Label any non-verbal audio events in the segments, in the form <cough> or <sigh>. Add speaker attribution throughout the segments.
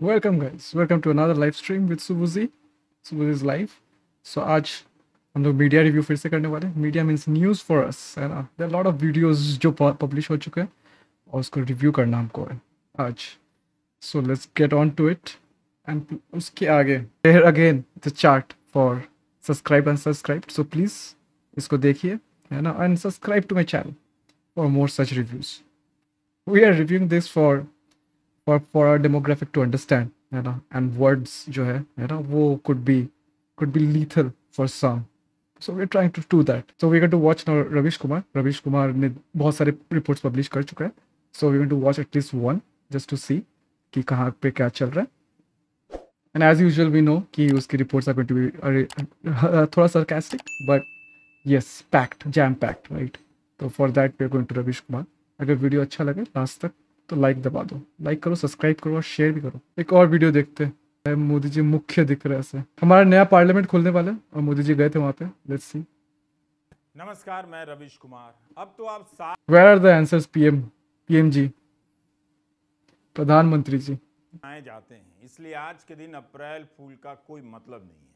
Speaker 1: Welcome guys, welcome to another live stream with Subuzi. Subuzi's live. So आज हम लोग media review फिर से करने वाले हैं. Media means news for us है ना? देर लॉट ऑफ़ वीडियोस जो पब्लिश हो चुके हैं और उसको रिव्यू करना हमको है आज. So let's get on to it and उसके आगे there again the chart for subscribe and subscribe so please इसको देखिए है ना? And subscribe to my channel for more such reviews we are reviewing this for for for our demographic to understand है ना and words जो है है ना वो could be could be lethal for some so we're trying to do that so we're going to watch now रविश कुमार रविश कुमार ने बहुत सारे reports publish कर चुका है so we're going to watch at least one just to see कि कहाँ पे क्या चल रहा है and as usual we know कि उसकी are going to be अरे, थोड़ा sarcastic but yes packed jam packed right तो for that we're going to रविश कुमार अगर वीडियो अच्छा लगे लास्ट तक तो लाइक दबा दो। लाइक करो सब्सक्राइब करो और शेयर भी करो। एक और वीडियो देखते हैं। मोदी जी मुख्य दिख रहे ऐसे। हमारा नया पार्लियामेंट खोलने वाला है और मोदी जी गए थे वहाँ पे। लेट्स सी
Speaker 2: नमस्कार मैं रविश कुमार। अब तो आप
Speaker 1: where are the answers PM PM ji. प्रधानमंत्री जी।
Speaker 2: आए जाते हैं। इसलिए आज के दिन अप्रैल फूल का कोई मतलब नहीं है।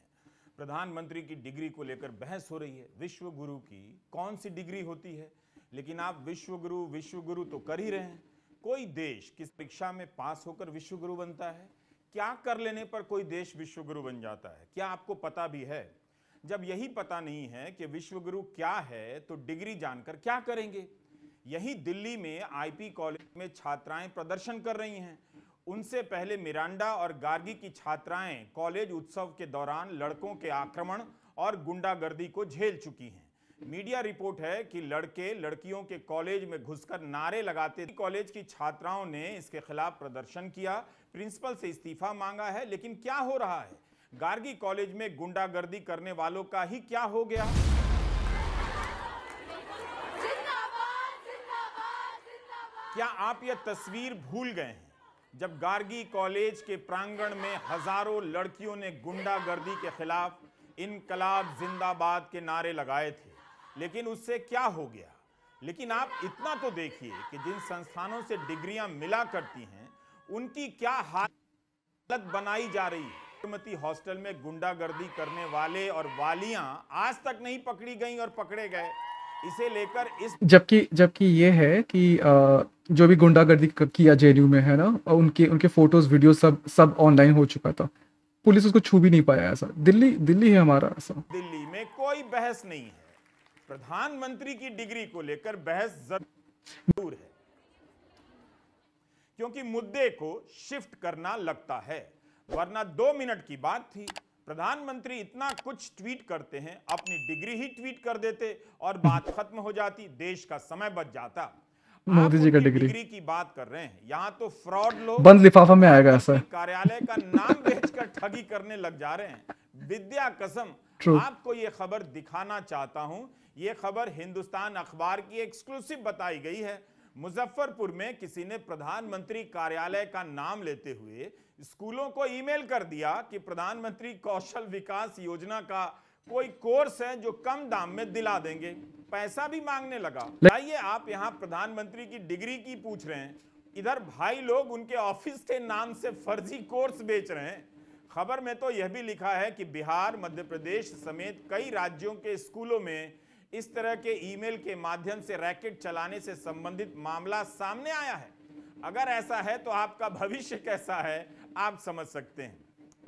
Speaker 2: प्रधानमंत्री की डिग्री को लेकर बहस हो रही है। विश्व गुरु की कौन सी डिग्री होती है? लेकिन आप विश्व गुरु विश्व गुरु तो कर ही रहे हैं। कोई देश किस परीक्षा में पास होकर विश्व गुरु बनता है? क्या कर लेने पर कोई देश विश्व गुरु बन जाता है? क्या आपको पता भी है? जब यही पता नहीं है कि विश्व गुरु क्या है तो डिग्री जानकर क्या करेंगे? यही दिल्ली में आईपी कॉलेज में छात्राएँ प्रदर्शन कर रही हैं। उनसे पहले मिरांडा और गार्गी की छात्राएँ कॉलेज उत्सव के दौरान लड़कों के आक्रमण और गुंडागर्दी को झेल चुकी हैं। मीडिया रिपोर्ट है कि लड़के लड़कियों के कॉलेज में घुसकर नारे लगाते कॉलेज की छात्राओं ने इसके खिलाफ प्रदर्शन किया। प्रिंसिपल से इस्तीफा मांगा है, लेकिन क्या हो रहा है? गार्गी कॉलेज में गुंडागर्दी करने वालों का ही क्या हो गया? क्या आप यह तस्वीर भूल गए हैं? जब गार्गी कॉलेज के प्रांगण में हज़ारों लड़कियों ने गुंडागर्दी के खिलाफ इनकलाब जिंदाबाद के नारे लगाए थे लेकिन उससे क्या हो गया? लेकिन आप इतना तो देखिए कि जिन संस्थानों से डिग्रियाँ मिला करती हैं उनकी क्या हालत बनाई जा रही है? साबरमती हॉस्टल में गुंडागर्दी करने वाले और वालियाँ आज तक नहीं पकड़ी गई और पकड़े गए। इसे लेकर इस
Speaker 1: जबकि जबकि ये है कि अ, जो भी गुंडागर्दी किया जेएनयू में है ना और उनके उनके फ़ोटोज़ वीडियो सब सब ऑनलाइन हो चुका था। पुलिस उसको छू भी नहीं पाया ऐसा। दिल्ली दिल्ली है हमारा ऐसा।
Speaker 2: दिल्ली में कोई बहस नहीं है। प्रधानमंत्री की डिग्री को लेकर बहस ज़रूर है। क्योंकि मुद्दे को शिफ्ट करना लगता है वरना दो मिनट की बात थी। प्रधानमंत्री इतना कुछ ट्वीट करते हैं अपनी डिग्री ही ट्वीट कर देते और बात खत्म हो जाती देश का समय बच जाता।
Speaker 1: मोदी जी का डिग्री।
Speaker 2: डिग्री की बात कर रहे हैं। यहाँ तो फ्रॉड लोग
Speaker 1: बंद लिफाफा में आएगा ऐसा।
Speaker 2: कार्यालय का नाम बेचकर ठगी करने लग जा रहे हैं। विद्या कसम
Speaker 1: True.
Speaker 2: आपको ये खबर दिखाना चाहता हूँ ये खबर हिंदुस्तान अखबार की एक्सक्लूसिव बताई गई है। मुजफ्फरपुर में किसी ने प्रधानमंत्री कार्यालय का नाम लेते हुए स्कूलों को ईमेल कर दिया कि प्रधानमंत्री कौशल विकास योजना का कोई कोर्स है जो कम दाम में दिला देंगे। पैसा भी मांगने लगा। आइए आप यहाँ प्रधानमंत्री की डिग्री की पूछ रहे हैं। इधर भाई लोग उनके ऑफ़िस के नाम से फर्जी कोर्स बेच रहे हैं। खबर में तो यह भी लिखा है कि बिहार, मध्य प्रदेश समेत कई राज्यों के स्कूलों में इस तरह के ईमेल के माध्यम से रैकेट चलाने से संबंधित मामला सामने आया है। अगर ऐसा है तो आपका भविष्य कैसा है आप समझ सकते हैं।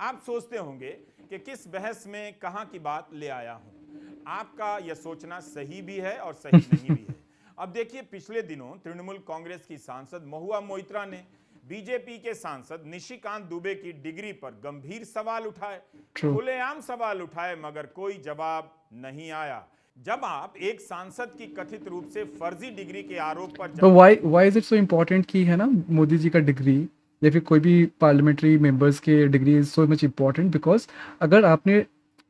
Speaker 2: आप सोचते होंगे कि किस बहस में कहाँ की बात ले आया हूँ। आपका यह सोचना सही भी है और सही <laughs> नहीं भी है। अब देखिए पिछले दिनों तृणमूल कांग्रेस की सांसद महुआ मोइत्रा ने बीजेपी के सांसद निशिकांत दुबे की डिग्री पर गंभीर सवाल उठाए। खुलेआम सवाल उठाए मगर कोई जवाब नहीं आया। जब आप एक सांसद की कथित रूप से फर्जी डिग्री के आरोप पर
Speaker 1: तो why why is it so important कि है ना मोदी जी का डिग्री या फिर कोई भी पार्लियामेंट्री मेंबर्स के degree is so much important because अगर आपने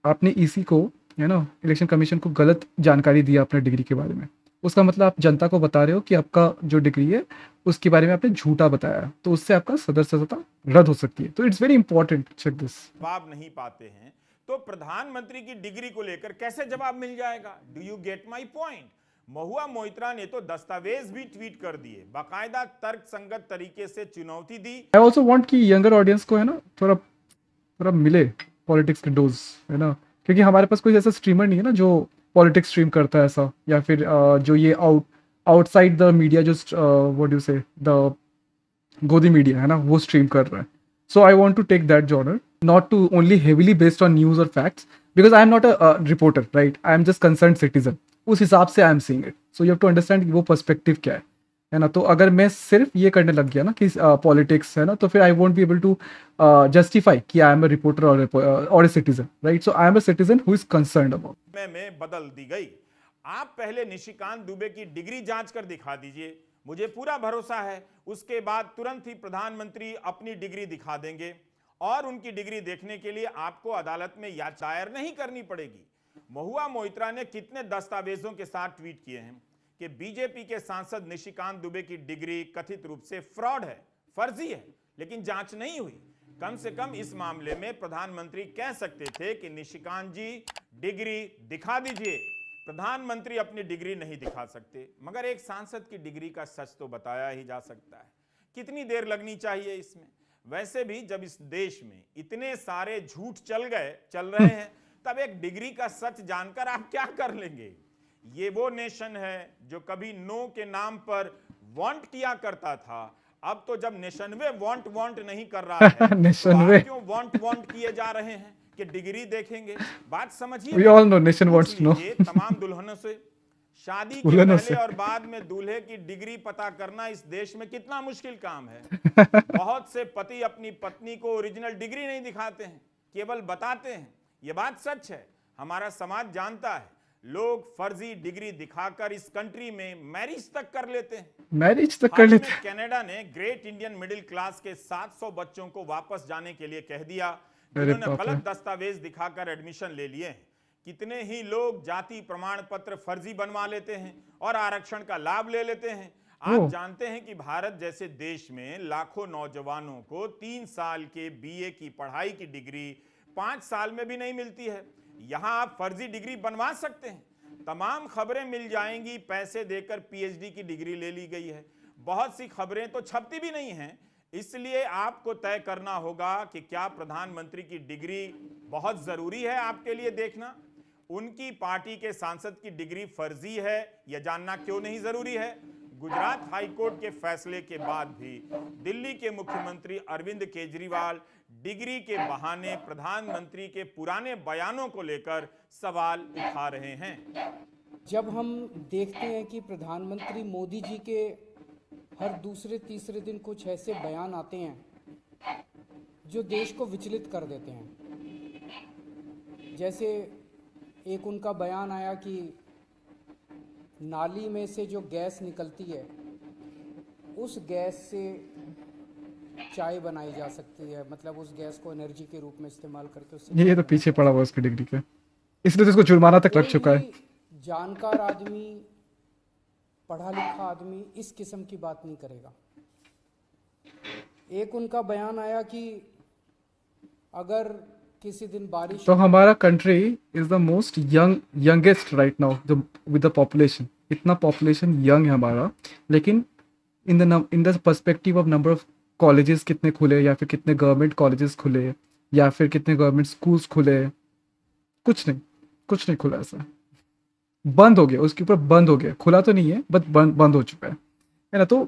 Speaker 1: आपने ईसी को है ना इलेक्शन कमीशन को गलत जानकारी दिया अपने डिग्री के बारे में उसका मतलब आप जनता को बता रहे हो कि आपका जो डिग्री है उसके बारे में आपने झूठा बताया तो उससे आपका सदस्यता रद्द हो सकती है। तो it's very important check this
Speaker 2: जवाब नहीं पाते हैं। तो प्रधानमंत्री की डिग्री को लेकर कैसे जवाब मिल जाएगा? Do you get my point Mahua Moitra ने तो दस्तावेज़ भी ट्वीट कर दिए। बाकायदा तर्क संगत तरीके से चुनौती दी।
Speaker 1: आई ऑल्सो वॉन्ट कि यंगर ऑडियंस को, है ना, थोड़ा थोड़ा मिले पॉलिटिक्स के डोज है ना? क्योंकि हमारे पास कोई ऐसा स्ट्रीमर नहीं है ना जो पॉलिटिक्स स्ट्रीम करता है ऐसा, या फिर जो ये आउट आउटसाइड द मीडिया जो what you say the Godi media है ना, वो स्ट्रीम कर रहा है। So I want to take that genre not to only heavily based on news और facts because I am not a reporter right I am just concern citizen उस हिसाब से I am seeing it so you have to understand वो perspective क्या है। है ना? तो अगर मैं सिर्फ़ ये करने लग गया ना कि पॉलिटिक्स uh, है ना तो फिर I won't be able to justify कि आई एम अ रिपोर्टर और a citizen right so I am a citizen who is concerned about
Speaker 2: में बदल दी गई। आप पहले निशिकांत दुबे की डिग्री जाँच कर दिखा दीजिए। मुझे पूरा भरोसा है। उसके बाद तुरंत ही प्रधानमंत्री अपनी डिग्री दिखा देंगे। और उनकी डिग्री देखने के लिए आपको अदालत में याचायर नहीं करनी पड़ेगी। महुआ मोहित्रा ने कितने दस्तावेजों के साथ ट्वीट किए हैं कि बीजेपी के सांसद निशिकांत दुबे की डिग्री कथित रूप से फ्रॉड है, फर्जी है, लेकिन जाँच नहीं हुई। कम से कम इस मामले में प्रधानमंत्री कह सकते थे कि निशिकांत जी, डिग्री दिखा दीजिए। प्रधानमंत्री अपनी डिग्री नहीं दिखा सकते, मगर एक सांसद की डिग्री का सच तो बताया ही जा सकता है। कितनी देर लगनी चाहिए इसमें? वैसे भी जब इस देश में इतने सारे झूठ चल गए चल रहे हैं <laughs> तब एक डिग्री का सच जानकर आप क्या कर लेंगे? ये वो नेशन है जो कभी नो के नाम पर वांट किया करता था। अब तो जब नेशनवे वांट वांट नहीं कर रहा है <laughs>
Speaker 1: नेशनवे
Speaker 2: तो क्यों वांट वांट किए जा रहे हैं कि डिग्री देखेंगे? बात समझिए
Speaker 1: we all know nation wants know
Speaker 2: तमाम दुल्हनों से शादी के पहले और बाद में दूल्हे की डिग्री पता करना इस देश में कितना मुश्किल काम है। <laughs> बहुत से पति अपनी पत्नी को ओरिजिनल डिग्री नहीं दिखाते हैं केवल बताते हैं। ये बात सच है हमारा समाज जानता है लोग फर्जी डिग्री दिखाकर इस कंट्री में मैरिज तक कर लेते हैं।
Speaker 1: मैरिज तक कर लेते
Speaker 2: में कनाडा ने ग्रेट इंडियन मिडिल क्लास के 700 बच्चों को वापस जाने के लिए कह दिया। जिन्होंने गलत दस्तावेज़ दिखाकर एडमिशन ले लिए हैं। कितने ही लोग जाति प्रमाण पत्र फर्जी बनवा लेते हैं और आरक्षण का लाभ ले लेते हैं। आप जानते हैं कि भारत जैसे देश में लाखों नौजवानों को तीन साल के बीए की पढ़ाई की डिग्री पाँच साल में भी नहीं मिलती है। यहाँ आप फर्जी डिग्री बनवा सकते हैं। तमाम खबरें मिल जाएँगी पैसे देकर पीएचडी की डिग्री ले ली गई है। बहुत सी खबरें तो छपती भी नहीं हैं। इसलिए आपको तय करना होगा कि क्या प्रधानमंत्री की डिग्री बहुत ज़रूरी है आपके लिए देखना। उनकी पार्टी के सांसद की डिग्री फर्जी है, यह जानना क्यों नहीं ज़रूरी है? गुजरात हाईकोर्ट के फैसले के बाद भी दिल्ली के मुख्यमंत्री अरविंद केजरीवाल डिग्री के बहाने प्रधानमंत्री के पुराने बयानों को लेकर सवाल उठा रहे हैं।
Speaker 3: जब हम देखते हैं कि प्रधानमंत्री मोदी जी के हर दूसरे, तीसरे दिन कुछ ऐसे बयान आते हैं, जो देश को विचलित कर देते हैं। जैसे एक उनका बयान आया कि नाली में से जो गैस निकलती है उस गैस से चाय बनाई जा सकती है। मतलब उस गैस को एनर्जी के रूप में इस्तेमाल करके उससे
Speaker 1: ये तो पीछे पड़ा हुआ उसकी डिग्री का। इसलिए तो इसको जुर्माना तक लग चुका है।
Speaker 3: जानकार आदमी पढ़ा लिखा आदमी इस किस्म की बात नहीं करेगा। एक उनका बयान आया कि अगर किसी दिन बारिश
Speaker 1: तो हमारा country is the most young youngest right now with the population इतना पॉपुलेशन यंग है हमारा, लेकिन in the in the perspective of number of colleges कितने खुले या फिर कितने गवर्नमेंट कॉलेजेस खुले या फिर कितने गवर्नमेंट स्कूल्स खुले कुछ नहीं कुछ नहीं खुला ऐसा। बंद हो गया, उसके ऊपर बंद हो गया। खुला तो नहीं है बट बंद बंद हो चुका है। है ना तो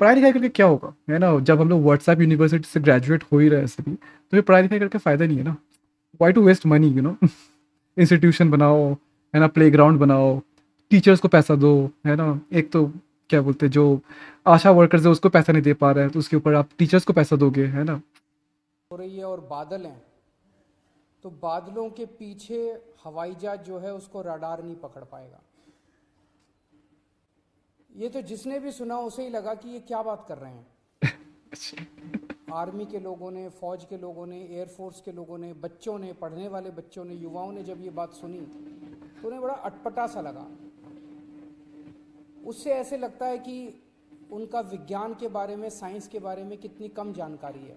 Speaker 1: पढ़ाई लिखाई करके क्या होगा? है ना, जब हम लोग व्हाट्सएप यूनिवर्सिटी से ग्रेजुएट हो ही रहे ऐसे भी तो फिर पढ़ाई लिखाई करके फ़ायदा नहीं है ना। Why to waste money you know institution बनाओ है ना प्ले ग्राउंड बनाओ टीचर्स को पैसा दो है ना? एक तो क्या बोलते हैं, जो आशा वर्कर्स है उसको पैसा नहीं दे पा रहे हैं तो उसके ऊपर आप टीचर्स को पैसा दोगे है ना?
Speaker 3: हो रही है और बादल हैं तो बादलों के पीछे हवाई जहाज़ जो है उसको रडार नहीं पकड़ पाएगा। ये तो जिसने भी सुना उसे ही लगा कि ये क्या बात कर रहे हैं। <laughs> आर्मी के लोगों ने फौज के लोगों ने एयरफोर्स के लोगों ने बच्चों ने पढ़ने वाले बच्चों ने युवाओं ने जब ये बात सुनी तो उन्हें बड़ा अटपटा सा लगा। उससे ऐसे लगता है कि उनका विज्ञान के बारे में साइंस के बारे में कितनी कम जानकारी है।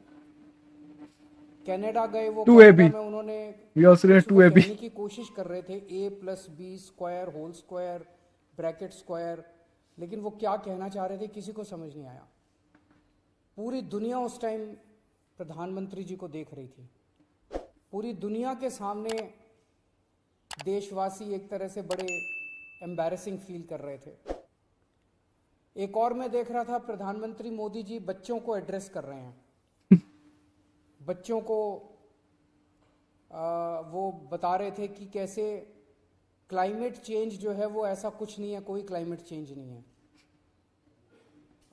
Speaker 3: कनाडा गए वो
Speaker 1: 2AB
Speaker 3: कनाडा में उन्होंने
Speaker 1: We also need
Speaker 3: उसको
Speaker 1: 2AB.
Speaker 3: कहने की कोशिश कर रहे थे A plus B square whole square bracket square लेकिन वो क्या कहना चाह रहे थे किसी को समझ नहीं आया। पूरी दुनिया उस टाइम प्रधानमंत्री जी को देख रही थी। पूरी दुनिया के सामने देशवासी एक तरह से बड़े एम्बैरेसिंग फील कर रहे थे। एक और मैं देख रहा था प्रधानमंत्री मोदी जी बच्चों को एड्रेस कर रहे हैं। बच्चों को आ, वो बता रहे थे कि कैसे क्लाइमेट चेंज जो है वो ऐसा कुछ नहीं है कोई क्लाइमेट चेंज नहीं है।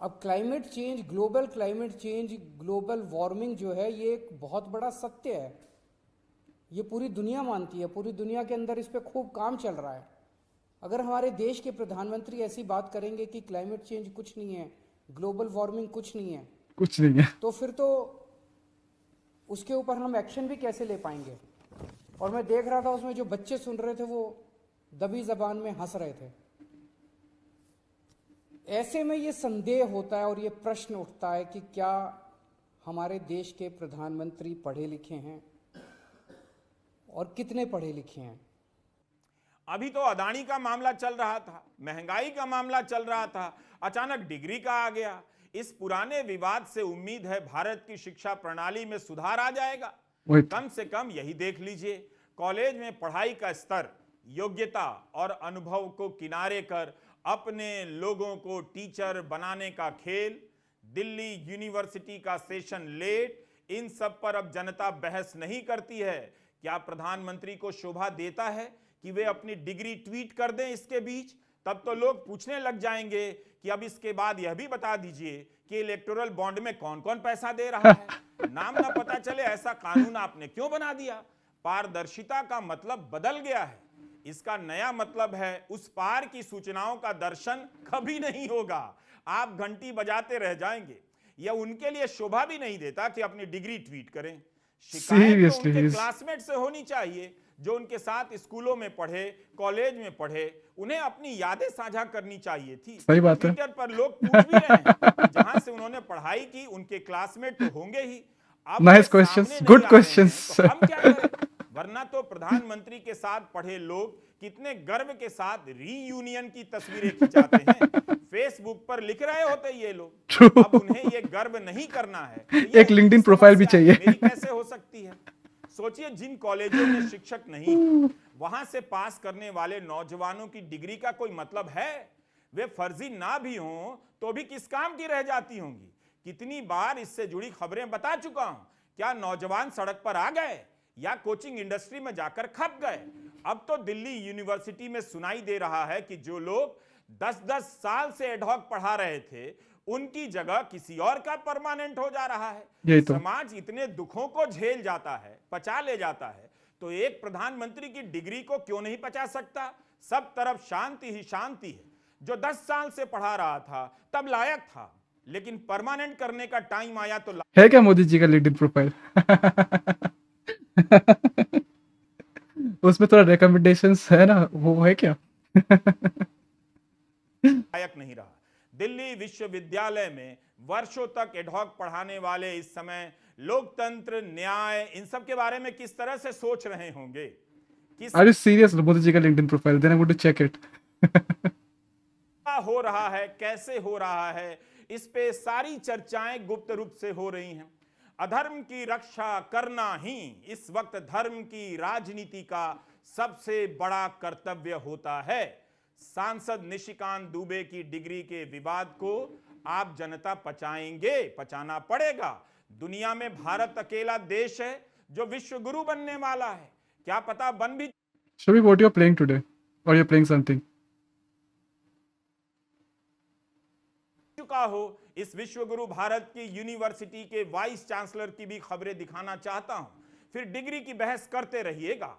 Speaker 3: अब climate change global climate change global warming जो है ये एक बहुत बड़ा सत्य है। ये पूरी दुनिया मानती है पूरी दुनिया के अंदर इस पर खूब काम चल रहा है। अगर हमारे देश के प्रधानमंत्री ऐसी बात करेंगे कि क्लाइमेट चेंज कुछ नहीं है ग्लोबल वार्मिंग कुछ नहीं है
Speaker 1: कुछ नहीं है।
Speaker 3: तो फिर तो उसके ऊपर हम एक्शन भी कैसे ले पाएँगे? और मैं देख रहा था उसमें जो बच्चे सुन रहे थे वो दबी जबान में हंस रहे थे। ऐसे में ये संदेह होता है और ये प्रश्न उठता है कि क्या हमारे देश के प्रधानमंत्री पढ़े लिखे हैं और कितने पढ़े लिखे हैं?
Speaker 2: अभी तो अदानी का मामला चल रहा था महँगाई का मामला चल रहा था अचानक डिग्री का आ गया। इस पुराने विवाद से उम्मीद है भारत की शिक्षा प्रणाली में सुधार आ जाएगा। कम से कम यही देख लीजिए कॉलेज में पढ़ाई का स्तर योग्यता और अनुभव को किनारे कर अपने लोगों को टीचर बनाने का खेल, दिल्ली यूनिवर्सिटी का सेशन लेट, इन सब पर अब जनता बहस नहीं करती है। क्या प्रधानमंत्री को शोभा देता है कि वे अपनी डिग्री ट्वीट कर दें इसके बीच? तब तो लोग पूछने लग जाएँगे कि अब इसके बाद यह भी बता दीजिए कि इलेक्टोरल बॉन्ड में कौन कौन पैसा दे रहा है। नाम ना पता चले ऐसा कानून आपने क्यों बना दिया? पारदर्शिता का मतलब बदल गया है। इसका नया मतलब है उस पार की सूचनाओं का दर्शन कभी नहीं होगा। आप घंटी बजाते रह जाएँगे। यह उनके लिए शोभा भी नहीं देता कि अपनी डिग्री ट्वीट करें। शिकायत तो उनके क्लासमेट से होनी चाहिए जो उनके साथ स्कूलों में पढ़े कॉलेज में पढ़े उन्हें अपनी यादें साझा करनी चाहिए थी।
Speaker 1: सही बात है।
Speaker 2: ट्विटर पर लोग पूछ भी रहे हैं जहाँ से उन्होंने पढ़ाई की उनके क्लासमेट तो होंगे ही। रहे हैं,
Speaker 1: questions.
Speaker 2: तो हम क्या करें? वरना तो प्रधानमंत्री के साथ पढ़े लोग कितने गर्व के साथ रीयूनियन की तस्वीरें खिंचाते हैं। फेसबुक पर लिख रहे होते ये लोग। अब उन्हें ये गर्व नहीं करना है। तो
Speaker 1: एक
Speaker 2: उनकी
Speaker 1: profile भी चाहिए।
Speaker 2: मेरी कैसे हो सकती है? सोचिए जिन कॉलेजों में शिक्षक नहीं वहाँ से पास करने वाले नौजवानों की डिग्री का कोई मतलब है? वे फर्जी ना भी हों तो भी किस काम की रह जाती होंगी? कितनी बार इससे जुड़ी खबरें बता चुका हूँ। क्या नौजवान सड़क पर आ गए? या कोचिंग इंडस्ट्री में जाकर खप गए। अब तो दिल्ली यूनिवर्सिटी में सुनाई दे रहा है कि जो लोग 10-10 साल से एडहॉक पढ़ा रहे थे उनकी जगह किसी और का परमानेंट हो जा रहा है।
Speaker 1: तो।
Speaker 2: समाज इतने दुखों को झेल जाता है पचा ले जाता है तो एक प्रधानमंत्री की डिग्री को क्यों नहीं पचा सकता? सब तरफ़ शांति ही शांति है। जो 10 साल से पढ़ा रहा था तब लायक था लेकिन परमानेंट करने का टाइम आया तो
Speaker 1: है क्या मोदी जी का लिंक्डइन प्रोफ़ाइल <laughs> <laughs> उसमें थोड़ा रिकमेंडेशंस है ना? वो है क्या?
Speaker 2: लायक नहीं रहा। दिल्ली विश्वविद्यालय में वर्षों तक एडहॉक पढ़ाने वाले इस समय लोकतंत्र न्याय इन सब के बारे में किस तरह से सोच रहे होंगे?
Speaker 1: Are you serious Modi ji का LinkedIn profile then I want to check it
Speaker 2: क्या हो रहा है? कैसे हो रहा है? इस पे सारी चर्चाएँ गुप्त रूप से हो रही हैं। अधर्म की रक्षा करना ही इस वक्त धर्म की राजनीति का सबसे बड़ा कर्तव्य होता है सांसद निशिकांत दुबे की डिग्री के विवाद को आप जनता पचाएँगे पचाना पड़ेगा दुनिया में भारत अकेला देश है जो विश्व गुरु बनने वाला है क्या पता बन भी
Speaker 1: Show me what you're playing today. Or you're playing something.
Speaker 2: चुका हो इस विश्वगुरु भारत की यूनिवर्सिटी के वाइस चांसलर की भी खबरें दिखाना चाहता हूँ। फिर डिग्री की बहस करते रहिएगा।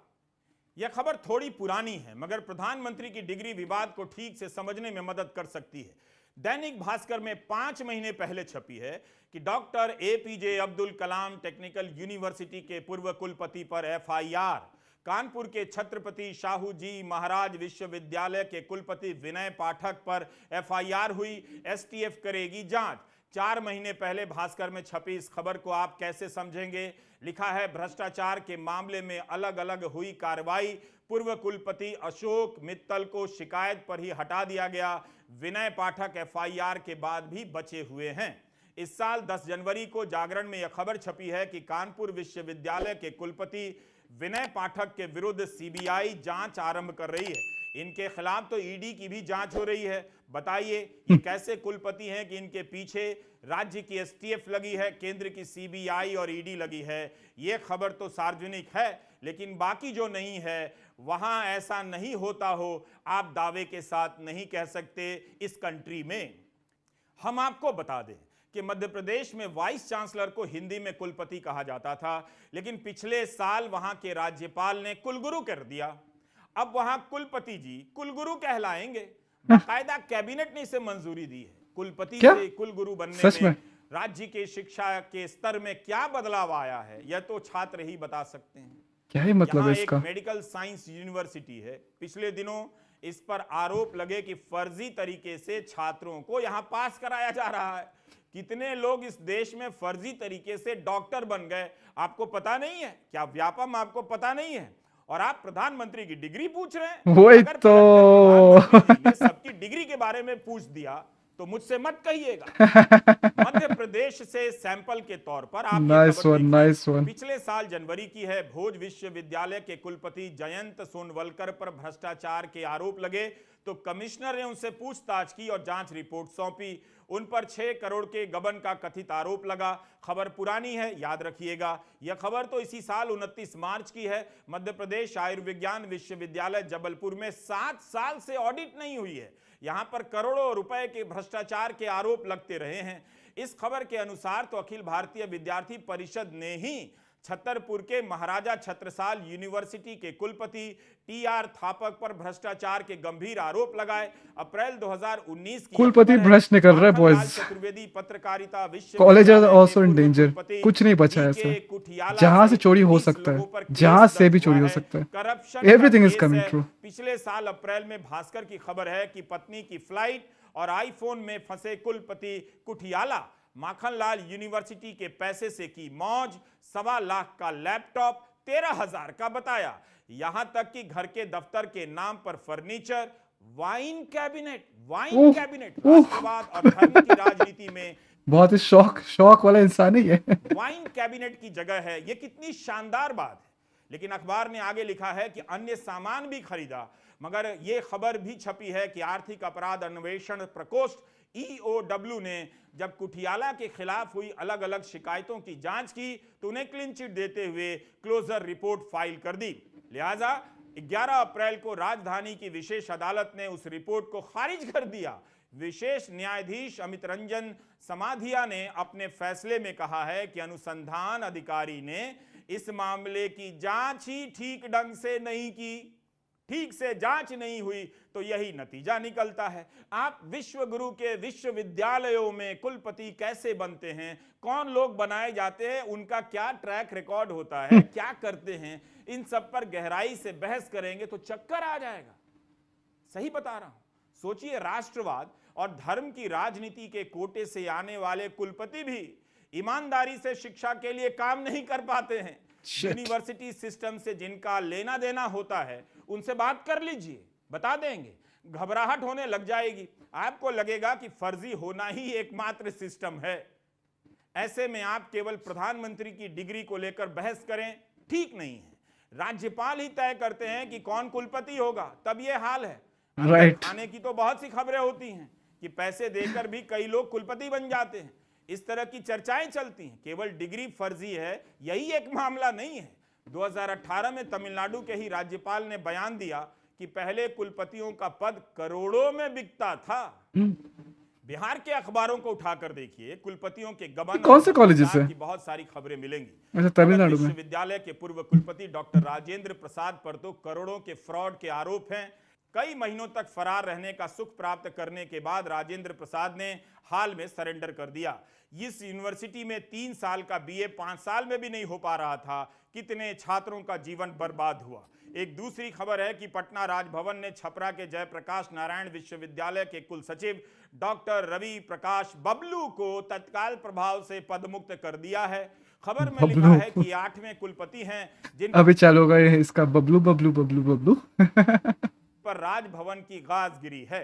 Speaker 2: यह खबर थोड़ी पुरानी है, मगर प्रधानमंत्री की डिग्री विवाद को ठीक से समझने में मदद कर सकती है। दैनिक भास्कर में पाँच महीने पहले छपी है कि doctor APJ Abdul Kalam technical university के पूर्व कुलपति पर एफआईआर कानपुर के छत्रपति शाहू जी महाराज विश्वविद्यालय के कुलपति विनय पाठक पर एफआईआर हुई। एसटीएफ करेगी जाँच। चार महीने पहले भास्कर में छपी इस खबर को आप कैसे समझेंगे? लिखा है, भ्रष्टाचार के मामले में अलग अलग हुई कार्रवाई। पूर्व कुलपति अशोक मित्तल को शिकायत पर ही हटा दिया गया। विनय पाठक एफआईआर के बाद भी बचे हुए हैं। इस साल 10 जनवरी को जागरण में यह खबर छपी है कि कानपुर विश्वविद्यालय के कुलपति विनय पाठक के विरुद्ध सीबीआई जाँच आरंभ कर रही है। इनके खिलाफ तो ईडी की भी जाँच हो रही है। बताइए ये कैसे कुलपति हैं कि इनके पीछे राज्य की एसटीएफ लगी है केंद्र की सीबीआई और ईडी लगी है? ये खबर तो सार्वजनिक है लेकिन बाकी जो नहीं है वहाँ ऐसा नहीं होता हो आप दावे के साथ नहीं कह सकते इस कंट्री में। हम आपको बता दें कि मध्य प्रदेश में वाइस चांसलर को हिंदी में कुलपति कहा जाता था लेकिन पिछले साल वहाँ के राज्यपाल ने कुलगुरु कर दिया। अब वहाँ कुलपति जी कुलगुरु कहलाएँगे। बाकायदा कैबिनेट ने इसे मंजूरी दी है। कुलपति से कुलगुरु बनने में
Speaker 1: में?
Speaker 2: राज्य के शिक्षा के स्तर में क्या बदलाव आया है यह तो छात्र ही बता सकते हैं।
Speaker 1: क्या ही मतलब
Speaker 2: यहाँ
Speaker 1: है
Speaker 2: एक मेडिकल साइंस यूनिवर्सिटी है। पिछले दिनों इस पर आरोप लगे कि फर्जी तरीके से छात्रों को यहाँ पास कराया जा रहा है। कितने लोग इस देश में फर्जी तरीके से डॉक्टर बन गए आपको पता नहीं है? क्या व्यापम आपको पता नहीं है? और आप प्रधानमंत्री की डिग्री पूछ रहे हैं?
Speaker 1: वही तो।
Speaker 2: सबकी डिग्री के बारे में पूछ दिया तो मुझसे मत कहिएगा। <laughs> मध्य प्रदेश से सैंपल के तौर पर आप खबर
Speaker 1: वन नाइस वन
Speaker 2: पिछले साल जनवरी की है भोज विश्वविद्यालय के कुलपति जयंत सोनवलकर पर भ्रष्टाचार के आरोप लगे तो कमिश्नर ने उनसे पूछताछ की और जाँच रिपोर्ट सौंपी। उन पर छह करोड़ के गबन का कथित आरोप लगा। खबर पुरानी है, याद रखिएगा। यह खबर तो इसी साल 29 मार्च की है। मध्य प्रदेश आयुर्विज्ञान विश्वविद्यालय जबलपुर में सात साल से ऑडिट नहीं हुई है। यहाँ पर करोड़ों रुपए के भ्रष्टाचार के आरोप लगते रहे हैं। इस खबर के अनुसार तो अखिल भारतीय विद्यार्थी परिषद ने ही छतरपुर के महाराजा छत्रसाल यूनिवर्सिटी के कुलपति टी आर थापक पर भ्रष्टाचार के गंभीर आरोप लगाए अप्रैल 2019 की
Speaker 1: कुलपति भ्रष्ट नहीं कर रहा है, boys.
Speaker 2: चतुर्वेदी पत्रकारिता विश्व
Speaker 1: are also in danger. कुछ नहीं बचा है ऐसे। जहाँ से चोरी हो सकता है, जहाँ से भी चोरी हो सकता है।
Speaker 2: Corruption
Speaker 1: Everything is coming true.
Speaker 2: पिछले साल अप्रैल में भास्कर की खबर है कि पत्नी की फ़्लाइट और आईफोन में फंसे कुलपति कुठियाला माखनलाल यूनिवर्सिटी के पैसे से की मौज सवा लाख का लैपटॉप तेरह हज़ार का बताया। यहाँ तक कि घर के दफ्तर के नाम पर furniture wine cabinet wine cabinet राष्ट्रवाद और धर्म की राजनीति में
Speaker 1: बहुत ही शौक शौक वाला इंसान ही है
Speaker 2: वाइन कैबिनेट की जगह है। यह कितनी शानदार बात है। लेकिन अखबार ने आगे लिखा है कि अन्य सामान भी खरीदा मगर यह खबर भी छपी है कि आर्थिक अपराध अन्वेषण प्रकोष्ठ ईओडब्ल्यू ने, जब कुठियाला के खिलाफ हुई अलग अलग शिकायतों की जाँच की तो उन्हें क्लीन चिट देते हुए क्लोजर रिपोर्ट फ़ाइल कर दी। लिहाजा 11 अप्रैल को राजधानी की विशेष अदालत ने उस रिपोर्ट को खारिज कर दिया। विशेष न्यायाधीश अमित रंजन समाधिया ने अपने फैसले में कहा है कि अनुसंधान अधिकारी ने इस मामले की जाँच ही ठीक ढंग से नहीं की। ठीक से जाँच नहीं हुई तो यही नतीजा निकलता है। आप विश्व गुरु के विश्वविद्यालयों में कुलपति कैसे बनते हैं? कौन लोग बनाए जाते हैं? उनका क्या ट्रैक रिकॉर्ड होता है? <laughs> क्या करते हैं? इन सब पर गहराई से बहस करेंगे तो चक्कर आ जाएगा। सही बता रहा हूँ। सोचिए राष्ट्रवाद और धर्म की राजनीति के कोटे से आने वाले कुलपति भी ईमानदारी से शिक्षा के लिए काम नहीं कर पाते हैं। यूनिवर्सिटी सिस्टम से जिनका लेना देना होता है उनसे बात कर लीजिए बता देंगे। घबराहट होने लग जाएगी। आपको लगेगा कि फर्जी होना ही एकमात्र सिस्टम है। ऐसे में आप केवल प्रधानमंत्री की डिग्री को लेकर बहस करें ठीक नहीं है। राज्यपाल ही तय करते हैं कि कौन कुलपति होगा तब यह हाल है।
Speaker 1: Right.
Speaker 2: खाने की तो बहुत सी खबरें होती हैं कि पैसे देकर भी कई लोग कुलपति बन जाते हैं। इस तरह की चर्चाएँ चलती हैं। केवल डिग्री फर्जी है यही एक मामला नहीं है। 2018 में तमिलनाडु के ही राज्यपाल ने बयान दिया कि पहले कुलपतियों का पद करोड़ों में बिकता था। बिहार के अखबारों को उठाकर देखिए कुलपतियों के गबन
Speaker 1: कौन से है?
Speaker 2: की बहुत सारी खबरें मिलेंगी।
Speaker 1: अच्छा तमिलनाडु में।
Speaker 2: विश्वविद्यालय के पूर्व कुलपति डॉक्टर राजेंद्र प्रसाद पर तो करोड़ों के फ्रॉड के आरोप हैं। कई महीनों तक फरार रहने का सुख प्राप्त करने के बाद राजेंद्र प्रसाद ने हाल में सरेंडर कर दिया। इस यूनिवर्सिटी में तीन साल का बीए पाँच साल में भी नहीं हो पा रहा था। कितने छात्रों का जीवन बर्बाद हुआ। एक दूसरी खबर है कि पटना राजभवन ने छपरा के जयप्रकाश नारायण विश्वविद्यालय के कुल सचिव डॉक्टर रवि प्रकाश बबलू को तत्काल प्रभाव से पदमुक्त कर दिया है। खबर में लिखा है कि आठवें कुलपति हैं जिन
Speaker 1: अभी चालू ये इसका बबलू बबलू बबलू बबलू।
Speaker 2: पर राजभवन की गाज गिरी है।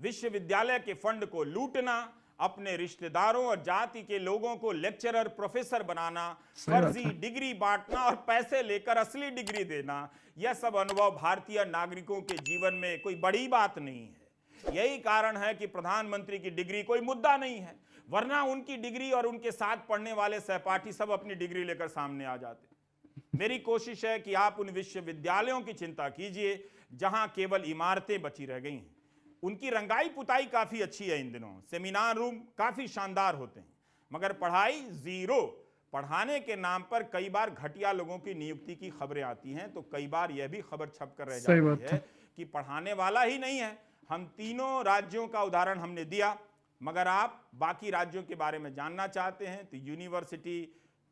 Speaker 2: विश्वविद्यालय के फंड को लूटना अपने रिश्तेदारों और जाति के लोगों को लेक्चरर प्रोफेसर बनाना फर्जी डिग्री बांटना और पैसे लेकर असली डिग्री देना यह सब अनुभव भारतीय नागरिकों के जीवन में कोई बड़ी बात नहीं है। यही कारण है कि प्रधानमंत्री की डिग्री कोई मुद्दा नहीं है वरना उनकी डिग्री और उनके साथ पढ़ने वाले सहपाठी सब अपनी डिग्री लेकर सामने आ जाते। मेरी कोशिश है कि आप उन विश्वविद्यालयों की चिंता कीजिए जहाँ केवल इमारतें बची रह गई हैं। उनकी रंगाई पुताई काफ़ी अच्छी है इन दिनों। सेमिनार रूम काफ़ी शानदार होते हैं। मगर पढ़ाई ज़ीरो। पढ़ाने के नाम पर कई बार घटिया लोगों की नियुक्ति की खबरें आती हैं तो कई बार यह भी खबर छप कर रह जाती है कि पढ़ाने वाला ही नहीं है। हम तीनों राज्यों का उदाहरण हमने दिया मगर आप बाकी राज्यों के बारे में जानना चाहते हैं तो यूनिवर्सिटी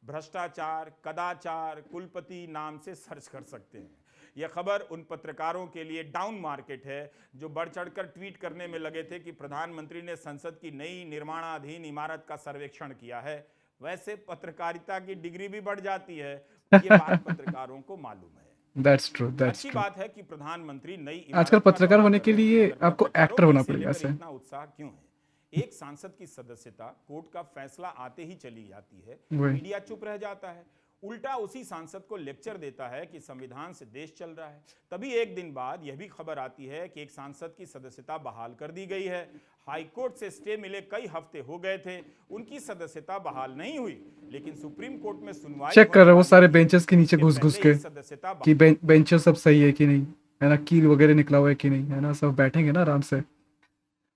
Speaker 2: भ्रष्टाचार कदाचार कुलपति नाम से सर्च कर सकते हैं। यह खबर उन पत्रकारों के लिए डाउन मार्केट है जो बढ़ चढ़कर ट्वीट करने में लगे थे कि प्रधानमंत्री ने संसद की नई निर्माणाधीन इमारत का सर्वेक्षण किया है। वैसे पत्रकारिता की डिग्री भी बढ़ जाती है ये बात <laughs> पत्रकारों को मालूम है।
Speaker 1: दैट्स ट्रू दैट्स
Speaker 2: अच्छी
Speaker 1: ट्रू
Speaker 2: बात है कि प्रधानमंत्री नई
Speaker 1: आजकल पत्रकार होने के लिए आपको एक्टर होना पड़ेगा
Speaker 2: लेकर इतना उत्साह क्यों है? एक सांसद की सदस्यता कोर्ट का फैसला आते ही चली जाती है। मीडिया चुप रह जाता है। उल्टा उसी सांसद को लेक्चर देता है कि संविधान से देश चल रहा है। तभी एक दिन बाद यह भी खबर आती है कि एक सांसद की सदस्यता बहाल कर दी गई है। हाईकोर्ट से स्टे मिले कई हफ़्ते हो गए थे उनकी सदस्यता बहाल नहीं हुई लेकिन सुप्रीम कोर्ट में सुनवाई
Speaker 1: चेक कर रहे
Speaker 2: होने
Speaker 1: सारे बेंचेस के नीचे घुस घुस के
Speaker 2: सदस्यता
Speaker 1: कि बेंचेस सब सही है कि नहीं? है ना कील वगैरह निकला हुआ है कि नहीं? है ना सब बैठेंगे ना आराम से।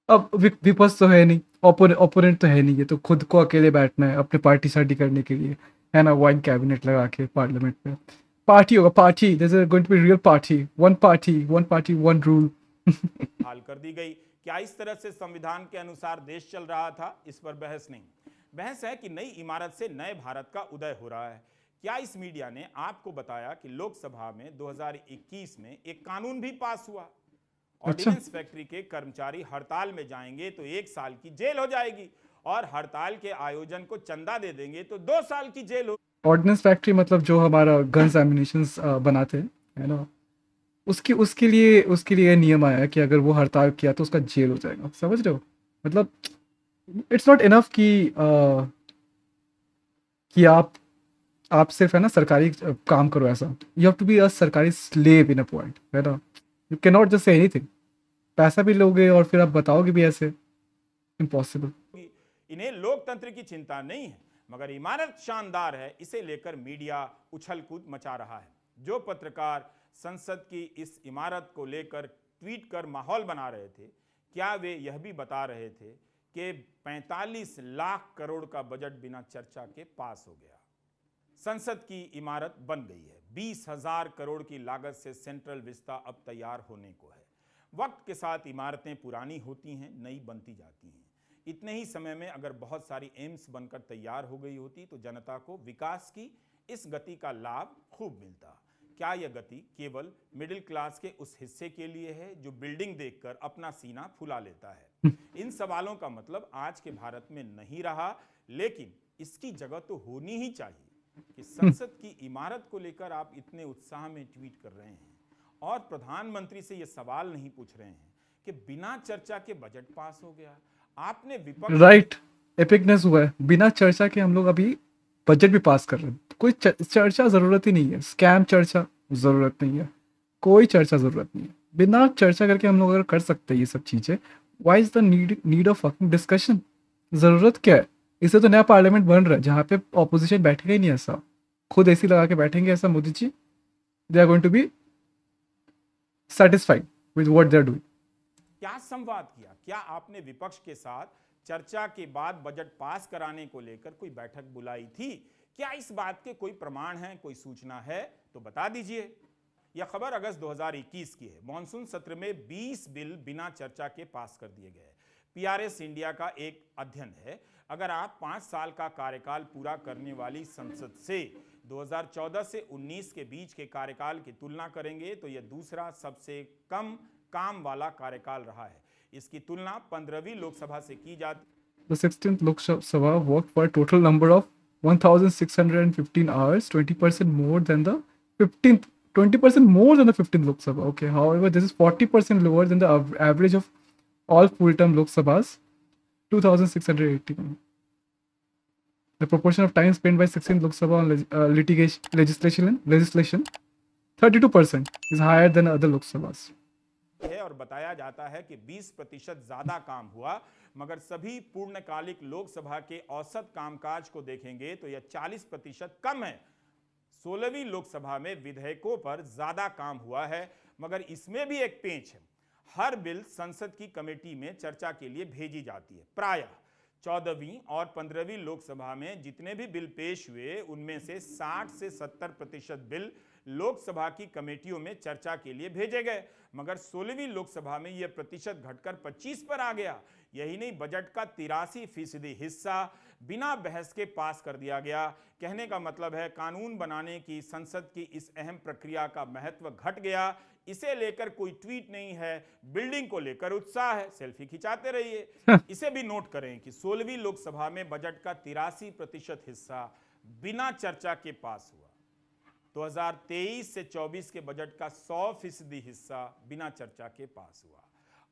Speaker 1: अब विपक्ष तो है नहीं ओपोनेंट ओपोनेंट तो है नहीं ये तो खुद को अकेले बैठना है अपने पार्टी शार्टी करने के लिए। है ना वाइन कैबिनेट लगा के पार्लियामेंट में पार्टी होगा party going to be real party one party one party one rule
Speaker 2: हाल कर दी गई। क्या इस तरह से संविधान के अनुसार देश चल रहा था? इस पर बहस नहीं। बहस है कि नई इमारत से नए भारत का उदय हो रहा है। क्या इस मीडिया ने आपको बताया कि लोकसभा में 2021 में एक कानून भी पास हुआ? ऑर्डिनेंस अच्छा? फैक्ट्री के कर्मचारी हड़ताल में जाएँगे तो एक साल की जेल हो जाएगी। और हड़ताल के आयोजन को चंदा दे देंगे तो दो साल की जेल हो
Speaker 1: ऑर्डिनेंस फैक्ट्री मतलब जो हमारा गन्स एमिनेशन बनाते हैं ना? उसकी, उसके लिए उसके लिए नियम आया कि अगर वो हड़ताल किया तो उसका जेल हो जाएगा। समझ रहे हो? मतलब इट्स नॉट इनफ कि कि आप आप सिर्फ़, है ना, सरकारी काम करो ऐसा। You have to be a सरकारी स्लेव इन अ पॉइंट है ना? You can not just say anything पैसा भी लोगे और फिर आप बताओगे भी ऐसे। इम्पॉसिबल
Speaker 2: इन्हें लोकतंत्र की चिंता नहीं है, मगर इमारत शानदार है, इसे लेकर मीडिया उछल कूद मचा रहा है। जो पत्रकार संसद की इस इमारत को लेकर ट्वीट कर माहौल बना रहे थे, क्या वे यह भी बता रहे थे कि 45 लाख करोड़ का बजट बिना चर्चा के पास हो गया। संसद की इमारत बन गई है। बीस हज़ार करोड़ की लागत से सेंट्रल विस्ता अब तैयार होने को है। वक्त के साथ इमारतें पुरानी होती हैं, नई बनती जाती हैं। इतने ही समय में अगर बहुत सारी एम्स बनकर तैयार हो गई होती तो जनता को विकास की इस गति का लाभ खूब मिलता। क्या यह गति केवल मिडिल क्लास के उस हिस्से के लिए है जो बिल्डिंग देखकर अपना सीना फुला लेता है? <laughs> इन सवालों का मतलब आज के भारत में नहीं रहा लेकिन इसकी जगह तो होनी ही चाहिए कि <laughs> संसद की इमारत को लेकर आप इतने उत्साह में ट्वीट कर रहे हैं। और प्रधानमंत्री से ये सवाल नहीं पूछ रहे हैं कि बिना चर्चा के बजट पास हो गया आपने
Speaker 1: राइट एपिकनेस हुआ है। बिना चर्चा के हम लोग अभी बजट भी पास कर रहे हैं। कोई चर्चा ज़रूरत ही नहीं है। स्कैम चर्चा ज़रूरत नहीं है। कोई चर्चा ज़रूरत नहीं है। बिना चर्चा करके हम लोग अगर कर सकते हैं ये सब चीज़ें why is the need need of discussion ज़रूरत क्या है? इससे तो नया पार्लियामेंट बन रहा है, जहाँ पे ऑपोजिशन बैठेगा ही नहीं ऐसा। खुद ऐसी लगा के बैठेंगे ऐसा Modi ji. They are going to be satisfied with what they are doing
Speaker 2: क्या संवाद किया? क्या आपने विपक्ष के साथ चर्चा के बाद बजट पास कराने को लेकर कोई बैठक बुलाई थी? क्या इस बात के कोई प्रमाण है, कोई सूचना है? तो बता दीजिए। यह खबर अगस्त 2021 की है। मॉनसून सत्र में 20 बिल बिना चर्चा के पास कर दिए गए पीआरएस इंडिया का एक अध्ययन है, अगर आप पाँच साल का कार्यकाल पूरा करने वाली संसद से 2014 से 19 के बीच के कार्यकाल की तुलना करेंगे तो यह दूसरा सबसे कम काम वाला कार्यकाल रहा है इसकी तुलना पंद्रहवीं लोकसभा से की जाती
Speaker 1: The 16th Lok Sabha worked for a total number of 1,615 hours, 20% more than the 15th, 20% more than the 15th Lok Sabha. Okay, however, this is 40% lower than the av- average of all full-term Lok Sabhas, 2,680. The proportion of time spent by 16th Lok Sabha on leg- uh, litigation, legislation, legislation, 32% is higher than other Lok Sabhas.
Speaker 2: है और बताया जाता है कि 20 प्रतिशत ज़्यादा काम हुआ, मगर सभी पूर्णकालिक लोकसभा के औसत कामकाज को देखेंगे तो यह 40 प्रतिशत कम है। सोलहवीं लोकसभा में विधेयकों पर ज़्यादा काम हुआ है, मगर इसमें भी एक पेंच है। हर बिल संसद की कमेटी में चर्चा के लिए भेजी जाती है। प्रायः चौदहवीं और पंद्रहवीं लोकसभा में जितने भी बिल पेश हुए, उनमें से 60 से 70 प्रतिशत बिल लोकसभा की कमेटियों में चर्चा के लिए भेजे गए। मगर सोलहवीं लोकसभा में यह प्रतिशत घटकर 25 पर आ गया। यही नहीं, बजट का तिरासी फ़ीसदी हिस्सा बिना बहस के पास कर दिया गया। कहने का मतलब है, कानून बनाने की संसद की इस अहम प्रक्रिया का महत्व घट गया। इसे लेकर कोई ट्वीट नहीं है बिल्डिंग को लेकर उत्साह है सेल्फी खिंचाते रहिए। <laughs> इसे भी नोट करें कि सोलहवीं लोकसभा में बजट का तिरासी प्रतिशत हिस्सा बिना चर्चा के पास हुआ। 2023 से 24 के बजट का 100 फ़ीसदी हिस्सा बिना चर्चा के पास हुआ।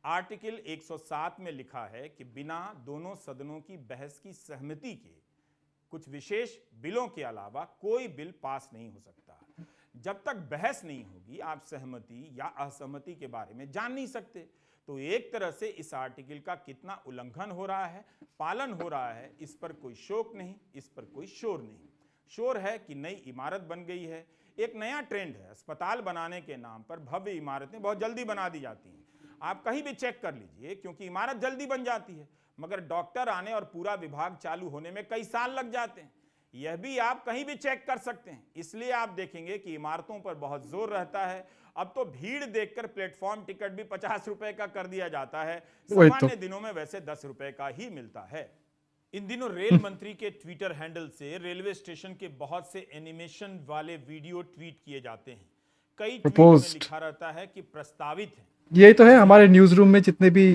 Speaker 2: आर्टिकल 107 में लिखा है कि बिना दोनों सदनों की बहस की सहमति के कुछ विशेष बिलों के अलावा कोई बिल पास नहीं हो सकता। जब तक बहस नहीं होगी, आप सहमति या असहमति के बारे में जान नहीं सकते। तो एक तरह से इस आर्टिकल का कितना उल्लंघन हो रहा है, पालन हो रहा है, इस पर कोई शोक नहीं, इस पर कोई शोर नहीं। शोर है कि नई इमारत बन गई है। एक नया ट्रेंड है, अस्पताल बनाने के नाम पर भव्य इमारतें बहुत जल्दी बना दी जाती हैं। आप कहीं भी चेक कर लीजिए, क्योंकि इमारत जल्दी बन जाती है, मगर डॉक्टर आने और पूरा विभाग चालू होने में कई साल लग जाते हैं। यह भी आप कहीं भी चेक कर सकते हैं। इसलिए आप देखेंगे कि इमारतों पर बहुत ज़ोर रहता है। अब तो भीड़ देखकर प्लेटफॉर्म टिकट भी पचास रुपए का कर दिया जाता है।
Speaker 1: वही तो।
Speaker 2: दिनों में वैसे दस रुपए का ही मिलता है। इन दिनों रेल मंत्री के ट्विटर हैंडल से रेलवे स्टेशन के बहुत से एनिमेशन वाले वीडियो ट्वीट किए जाते हैं। कई ट्वीट में लिखा रहता है कि प्रस्तावित है।
Speaker 1: यही तो है हमारे न्यूज़ रूम में जितने भी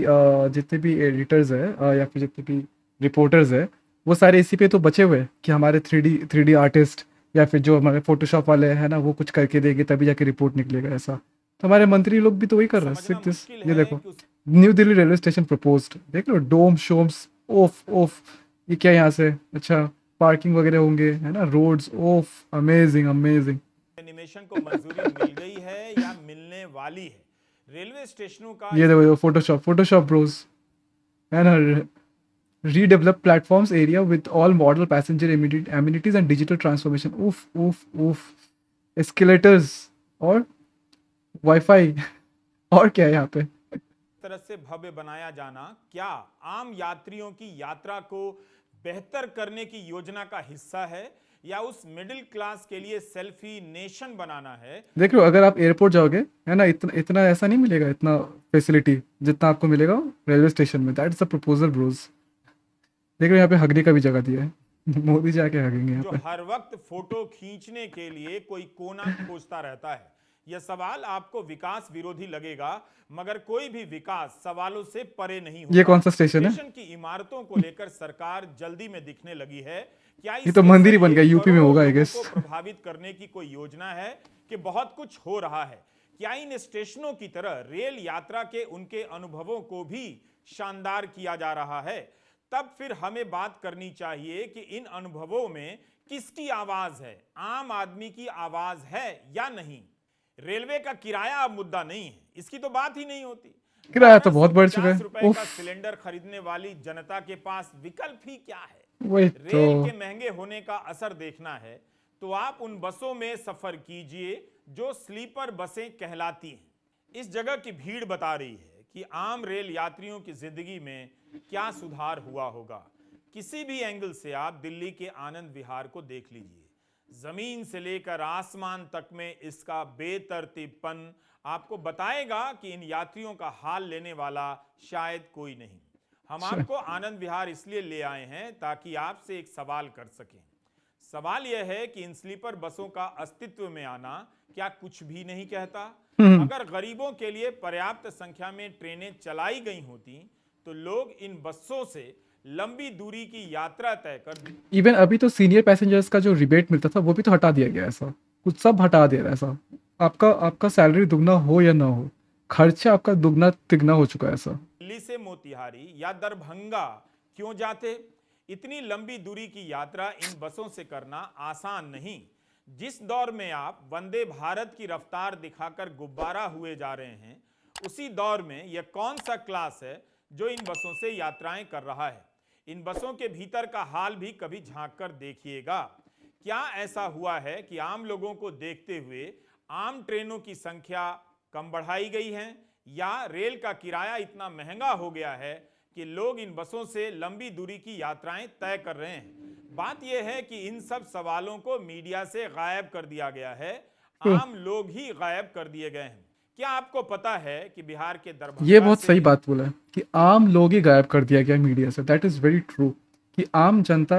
Speaker 1: जितने भी एडिटर्स है या फिर जितने भी रिपोर्टर्स है वो सारे इसी पे तो बचे हुए कि हमारे थ्री डी आर्टिस्ट या फिर जो हमारे फोटोशॉप वाले हैं ना वो कुछ करके देंगे तभी जाके रिपोर्ट निकलेगा ऐसा। तो हमारे मंत्री लोग भी तो वही कर रहे हैं। ये देखो New Delhi railway station proposed देख लो डोम शोम्स ओफ ओफ ये क्या यहाँ से? अच्छा पार्किंग वगैरह होंगे है ना? Roads of amazing amazing
Speaker 2: animation को मंजूरी मिल गई है या मिलने वाली है? रेलवे स्टेशनों का
Speaker 1: ये देखो फोटोशॉप फोटोशॉप ब्रोस है ना? Redevelop platforms area with all model passenger ameni- amenities and digital transformation. Oof oof oof. Escalators और वाईफाई <laughs> और क्या है यहाँ पे?
Speaker 2: तरह से भव्य बनाया जाना क्या आम यात्रियों की यात्रा को बेहतर करने की योजना का हिस्सा है या उस मिडिल क्लास के लिए सेल्फी नेशन बनाना है?
Speaker 1: देख लो अगर आप एयरपोर्ट जाओगे है ना इतना इतना ऐसा नहीं मिलेगा इतना फैसिलिटी जितना आपको मिलेगा रेलवे स्टेशन में. That is the proposal bros देख लो यहाँ पे हगने का भी जगह दिया है। <laughs> मोदी जी आके हगेंगे यहाँ पे।
Speaker 2: हर वक्त फ़ोटो खींचने के लिए कोई कोना खोजता रहता है। यह सवाल आपको विकास विरोधी लगेगा मगर कोई भी विकास सवालों से परे नहीं होता
Speaker 1: ये कौन सा स्टेशन है?
Speaker 2: स्टेशन की इमारतों को लेकर सरकार जल्दी में दिखने लगी है। क्या
Speaker 1: ये तो मंदिर ही बन गया, यूपी में होगा,
Speaker 2: लोगों प्रभावित करने की कोई योजना है कि बहुत कुछ हो रहा है? क्या इन स्टेशनों की तरह रेल यात्रा के उनके अनुभवों को भी शानदार किया जा रहा है? तब फिर हमें बात करनी चाहिए कि इन अनुभवों में किसकी आवाज़ है? आम आदमी की आवाज़ है या नहीं? रेलवे का किराया अब मुद्दा नहीं है। इसकी तो बात ही नहीं होती।
Speaker 1: किराया तो बहुत बढ़ चुका है।
Speaker 2: रुपए का सिलेंडर खरीदने वाली जनता के पास विकल्प ही क्या है?
Speaker 1: वही
Speaker 2: रेल
Speaker 1: तो।
Speaker 2: के महँगे होने का असर देखना है तो आप उन बसों में सफ़र कीजिए जो स्लीपर बसें कहलाती हैं। इस जगह की भीड़ बता रही है कि आम रेल यात्रियों की ज़िंदगी में क्या सुधार हुआ होगा? किसी भी एंगल से आप दिल्ली के आनंद विहार को देख लीजिए। ज़मीन से लेकर आसमान तक में इसका बेतरतीबपन आपको बताएगा कि इन यात्रियों का हाल लेने वाला शायद कोई नहीं। हम आपको आनंद विहार इसलिए ले आए हैं ताकि आपसे एक सवाल कर सकें। सवाल यह है कि इन स्लीपर बसों का अस्तित्व में आना क्या कुछ भी नहीं कहता? अगर गरीबों के लिए पर्याप्त संख्या में ट्रेनें चलाई गई होती तो लोग इन बसों से लंबी दूरी की यात्रा तय कर
Speaker 1: इवन अभी तो सीनियर पैसेंजर्स का जो रिबेट मिलता था वो भी तो हटा दिया गया ऐसा। कुछ सब हटा दिया ऐसा। आपका आपका सैलरी दुगना हो या ना हो खर्चा आपका दुगना तिगना हो चुका है ऐसा।
Speaker 2: दिल्ली से मोतिहारी या दरभंगा क्यों जाते? इतनी लंबी दूरी की यात्रा इन बसों से करना आसान नहीं। जिस दौर में आप वंदे भारत की रफ्तार दिखाकर गुब्बारा हुए जा रहे हैं उसी दौर में यह कौन सा क्लास है जो इन बसों से यात्राएँ कर रहा है। इन बसों के भीतर का हाल भी कभी झाँक कर देखिएगा। क्या ऐसा हुआ है कि आम लोगों को देखते हुए आम ट्रेनों की संख्या कम बढ़ाई गई है या रेल का किराया इतना महँगा हो गया है कि लोग इन बसों से लंबी दूरी की यात्राएँ तय कर रहे हैं? बात यह है कि इन सब सवालों को मीडिया से गायब कर दिया गया है। आम लोग ही गायब कर दिए गए हैं। क्या आपको पता है कि बिहार के दरभंगा
Speaker 1: ये बहुत सही बात बोला है कि आम लोग ही गायब कर दिया गया मीडिया से। दैट इज़ वेरी ट्रू कि आम जनता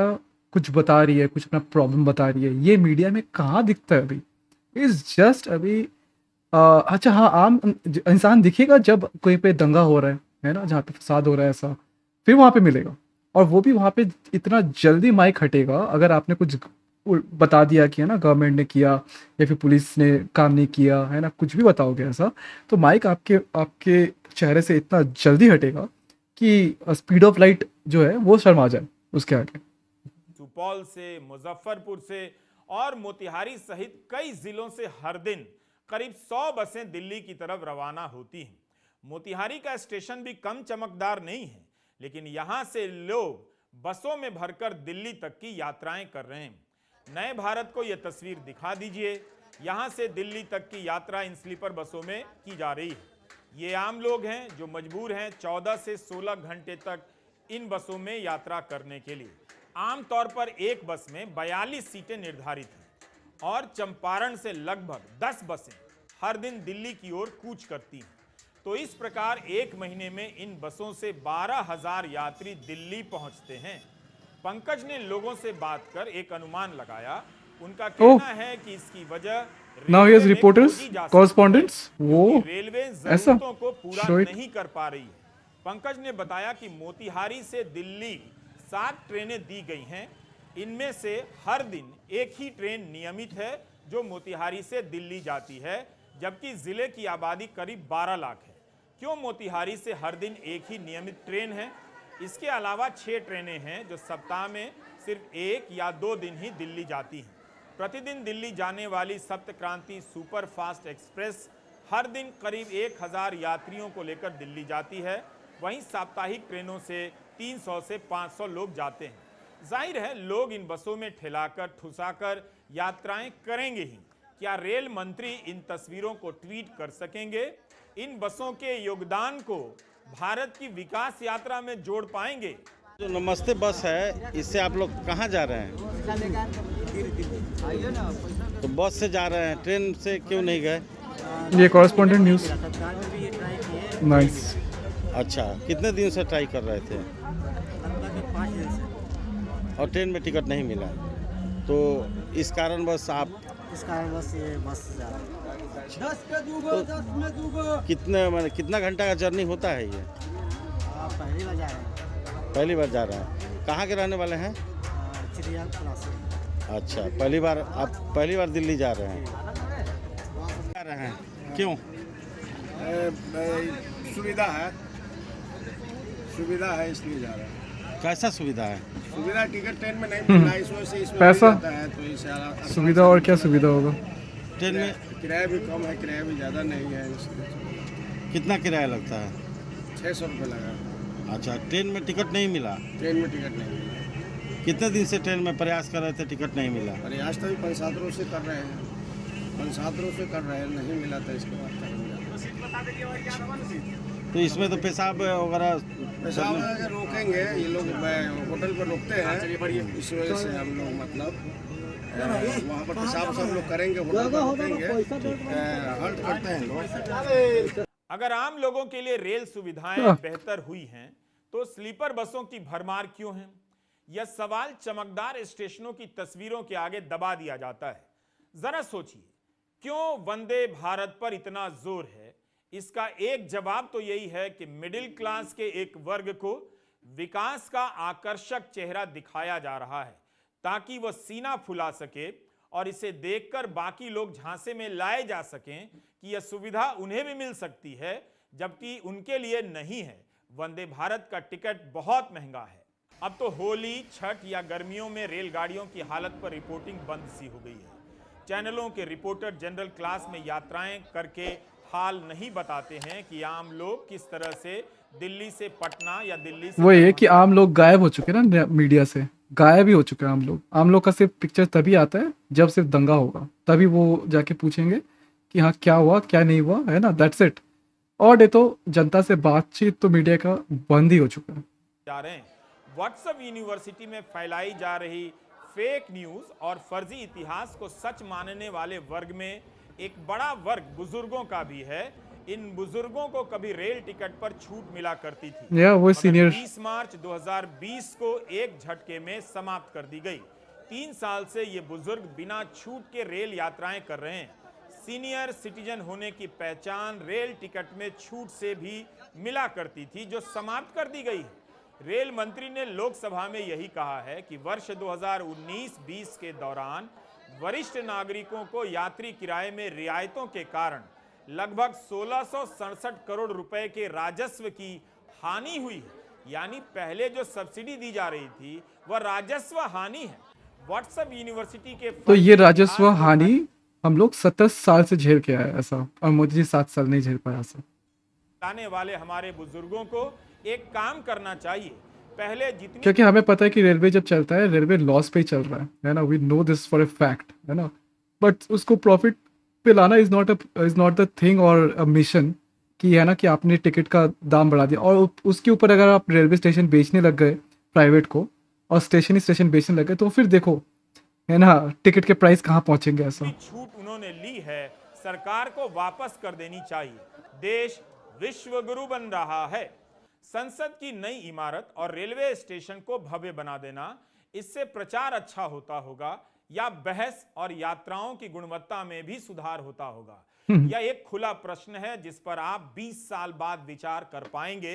Speaker 1: कुछ बता रही है कुछ अपना प्रॉब्लम बता रही है। ये मीडिया में कहाँ दिखता है अभी? इज़ जस्ट अभी अ, अच्छा हाँ आम इंसान दिखेगा जब कहीं पे दंगा हो रहा है है ना जहाँ पे फसाद हो रहा है ऐसा फिर वहाँ पे मिलेगा। और वो भी वहाँ पे इतना जल्दी माइक हटेगा अगर आपने कुछ बता दिया कि है ना गवर्नमेंट ने किया या फिर पुलिस ने काम नहीं किया, है ना, कुछ भी बताओगे ऐसा तो माइक आपके आपके चेहरे से इतना जल्दी हटेगा कि स्पीड ऑफ़ लाइट जो है, वो शर्मा जाए उसके आगे।
Speaker 2: सुपौल से, मुजफ्फरपुर से और मोतिहारी सहित कई जिलों से हर दिन करीब 100 बसें दिल्ली की तरफ़ रवाना होती हैं। मोतिहारी का स्टेशन भी कम चमकदार नहीं है, लेकिन यहाँ से लोग बसों में भरकर दिल्ली तक की यात्राएँ कर रहे हैं। नए भारत को यह तस्वीर दिखा दीजिए। यहाँ से दिल्ली तक की यात्रा इन स्लीपर बसों में की जा रही है। ये आम लोग हैं जो मजबूर हैं 14 से 16 घंटे तक इन बसों में यात्रा करने के लिए। आमतौर पर एक बस में 42 सीटें निर्धारित हैं और चंपारण से लगभग 10 बसें हर दिन दिल्ली की ओर कूच करती हैं। तो इस प्रकार एक महीने में इन बसों से 12,000 यात्री दिल्ली पहुँचते हैं। पंकज ने लोगों से बात कर एक अनुमान लगाया। उनका कहना है कि इसकी वजह
Speaker 1: नाउ रिपोर्टर्स। कॉरेस्पॉन्डेंट्स वो
Speaker 2: रेलवे जरूरतों को पूरा नहीं कर पा रही है। पंकज ने बताया कि मोतिहारी से दिल्ली सात ट्रेनें दी गई हैं। इनमें से हर दिन एक ही ट्रेन नियमित है जो मोतिहारी से दिल्ली जाती है जबकि ज़िले की आबादी करीब 12 लाख है। क्यों मोतिहारी से हर दिन एक ही नियमित ट्रेन है? इसके अलावा छः ट्रेनें हैं जो सप्ताह में सिर्फ़ एक या दो दिन ही दिल्ली जाती हैं। प्रतिदिन दिल्ली जाने वाली सप्त क्रांति सुपर फास्ट एक्सप्रेस हर दिन करीब एक हज़ार यात्रियों को लेकर दिल्ली जाती है। वहीं साप्ताहिक ट्रेनों से 300 से 500 लोग जाते हैं। ज़ाहिर है, लोग इन बसों में ठेलाकर, ठुसाकर यात्राएँ करेंगे ही। क्या रेल मंत्री इन तस्वीरों को ट्वीट कर सकेंगे? इन बसों के योगदान को भारत की विकास यात्रा में जोड़ पाएँगे।
Speaker 4: जो नमस्ते बस है इससे आप लोग कहाँ जा रहे हैं? तो बस से जा रहे हैं ट्रेन से क्यों नहीं गए?
Speaker 1: ये कॉरेस्पॉन्डेंट न्यूज़ नाइस
Speaker 4: अच्छा कितने दिन से ट्राई कर रहे थे? और ट्रेन में टिकट नहीं मिला। तो इस कारण बस आप
Speaker 5: इस कारण बस ये बस से जा रहा हूँ
Speaker 4: कितने मतलब कितना घंटा का जर्नी होता है ये?
Speaker 5: आप पहली बार जा रहे हैं।
Speaker 4: पहली बार जा रहे हैं। कहाँ के रहने वाले हैं?
Speaker 5: आ, से
Speaker 4: अच्छा पहली बार आप पहली बार दिल्ली जा रहे हैं? जा रहे हैं। क्यों?
Speaker 6: सुविधा है। सुविधा है इसलिए जा रहे हैं।
Speaker 4: कैसा सुविधा है?
Speaker 6: सुविधा टिकट ट्रेन में नहीं मिल रहा है इस वजह से इसमें
Speaker 1: पैसा?
Speaker 6: है तो
Speaker 1: सुविधा और क्या सुविधा होगा?
Speaker 4: ट्रेन में?
Speaker 6: किराया भी कम है किराया भी ज़्यादा नहीं है
Speaker 4: कितना किराया लगता है?
Speaker 6: छः सौ रुपये लगा।
Speaker 4: अच्छा ट्रेन में टिकट नहीं मिला?
Speaker 6: ट्रेन में टिकट नहीं मिला।
Speaker 4: कितने दिन से ट्रेन में प्रयास कर रहे थे टिकट नहीं मिला?
Speaker 6: प्रयास तो भी पंसात्रों से कर रहे हैं। पंसात्रों से कर रहे हैं नहीं मिला था इसके बाद
Speaker 4: तो इसमें तो पेशाब वगैरह
Speaker 6: पेशाब रोकेंगे ये लोग होटल पर रुकते हैं इस वजह से हम लोग मतलब वहाँ पर पेशाब सब लोग करेंगे हल्ट करते हैं
Speaker 2: अगर आम लोगों के लिए रेल सुविधाएँ बेहतर हुई हैं तो स्लीपर बसों की भरमार क्यों है? यह सवाल चमकदार स्टेशनों की तस्वीरों के आगे दबा दिया जाता है। जरा सोचिए क्यों वंदे भारत पर इतना ज़ोर है? इसका एक जवाब तो यही है कि मिडिल क्लास के एक वर्ग को विकास का आकर्षक चेहरा दिखाया जा रहा है। ताकि वह सीना फुला सके और इसे देखकर बाकी लोग झांसे में लाए जा सकें कि यह सुविधा उन्हें भी मिल सकती है, जबकि उनके लिए नहीं है। वंदे भारत का टिकट बहुत महँगा है। अब तो होली, छठ या गर्मियों में रेलगाड़ियों की हालत पर रिपोर्टिंग बंद सी हो गई है। चैनलों के रिपोर्टर जनरल क्लास में यात्राएँ करके हाल नहीं बताते हैं कि आम लोग किस तरह से दिल्ली से पटना या दिल्ली से
Speaker 1: वो ये कि आम लोग गायब हो चुके ना, मीडिया से। गायब ही हो चुके हैं आम लोग। आम लोग का सिर्फ़ पिक्चर तभी आता है जब सिर्फ़ दंगा होगा। तभी वो जाके पूछेंगे कि हाँ क्या हुआ, क्या नहीं हुआ, है ना? दैट्स इट और ये तो जनता से बातचीत तो मीडिया का बंद ही हो चुका है।
Speaker 2: जा रहे हैं। व्हाट्सएप यूनिवर्सिटी में फैलाई जा रही फेक न्यूज़ और फर्जी इतिहास को सच मानने वाले वर्ग में एक बड़ा वर्ग बुज़ुर्गों का भी है। इन बुज़ुर्गों को कभी रेल टिकट पर छूट मिला करती थी।
Speaker 1: या वो सीनियर
Speaker 2: 20 मार्च 2020 को एक झटके में समाप्त कर दी गई। तीन साल से ये बुज़ुर्ग बिना छूट के रेल यात्राएँ कर रहे हैं। सीनियर सिटीजन होने की पहचान रेल टिकट में छूट से भी मिला करती थी जो समाप्त कर दी गई। रेल मंत्री ने लोकसभा में यही कहा है कि वर्ष 2019-20 के दौरान वरिष्ठ नागरिकों को यात्री किराए में रियायतों के कारण लगभग सोलह करोड़ रुपए के राजस्व की हानि हुई है। यानी पहले जो सब्सिडी दी जा रही थी वह राजस्व हानि है। व्हाट्सएप यूनिवर्सिटी के
Speaker 1: तो ये राजस्व हानि हम लोग सत्तर साल से झेल के आए ऐसा और मोदी जी सात साल नहीं झेल पाया ऐसा।
Speaker 2: लाने वाले हमारे बुज़ुर्गों को एक काम करना चाहिए। पहले जितनी
Speaker 1: क्योंकि हमें पता है कि रेलवे जब चलता है रेलवे लॉस पे ही चल रहा है है ना? We know this for a fact है ना? बट उसको प्रॉफिट पे लाना is not is not the thing और अ मिशन कि है ना कि आपने टिकट का दाम बढ़ा दिया। और उसके ऊपर अगर आप रेलवे स्टेशन बेचने लग गए प्राइवेट को और स्टेशन ही स्टेशन बेचने लग गए तो फिर देखो, है ना टिकट के प्राइस कहाँ पहुँचेंगे ऐसा।
Speaker 2: छूट उन्होंने ली है, सरकार को वापस कर देनी चाहिए। देश विश्व गुरु बन रहा है। संसद की नई इमारत और रेलवे स्टेशन को भव्य बना देना, इससे प्रचार अच्छा होता होगा। या बहस और यात्राओं की गुणवत्ता में भी सुधार होता होगा। यह एक खुला प्रश्न है जिस पर आप 20 साल बाद विचार कर पाएँगे।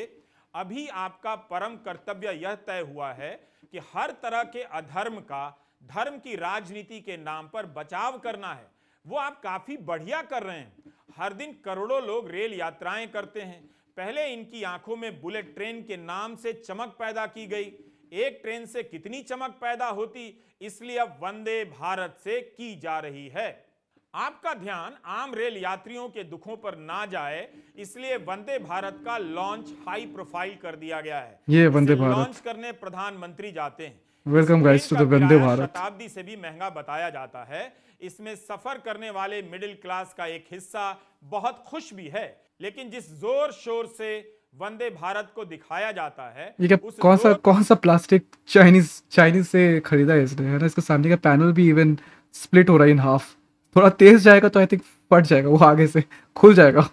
Speaker 2: अभी आपका परम कर्तव्य यह तय हुआ है कि हर तरह के अधर्म का धर्म की राजनीति के नाम पर बचाव करना है। वो आप काफ़ी बढ़िया कर रहे हैं। हर दिन करोड़ों लोग रेल यात्राएँ करते हैं। पहले इनकी आँखों में बुलेट ट्रेन के नाम से चमक पैदा की गई। एक ट्रेन से कितनी चमक पैदा होती इसलिए अब वंदे भारत से की जा रही है आपका ध्यान आम रेल यात्रियों के दुखों पर ना जाए इसलिए वंदे भारत का लॉन्च हाई प्रोफ़ाइल कर दिया गया है
Speaker 1: ये वंदे भारत।
Speaker 2: लॉन्च करने प्रधानमंत्री जाते हैं
Speaker 1: Welcome,
Speaker 2: इस
Speaker 1: guys,
Speaker 2: ट्रेन
Speaker 1: to the
Speaker 2: का
Speaker 1: वंदे भारत।
Speaker 2: शताब्दी से भी महँगा बताया जाता है इसमें सफ़र करने वाले मिडिल क्लास का एक हिस्सा बहुत खुश भी है लेकिन जिस ज़ोर शोर से वंदे भारत को दिखाया जाता है।
Speaker 1: ये क्या कौन सा कौन सा प्लास्टिक चाइनीज़ चाइनीज़ से खरीदा है इसने? है ना इसका सामने का पैनल भी इवन स्प्लिट हो रहा है इन हाफ़ थोड़ा तेज जाएगा तो आई थिंक फट जाएगा वो आगे से खुल जाएगा।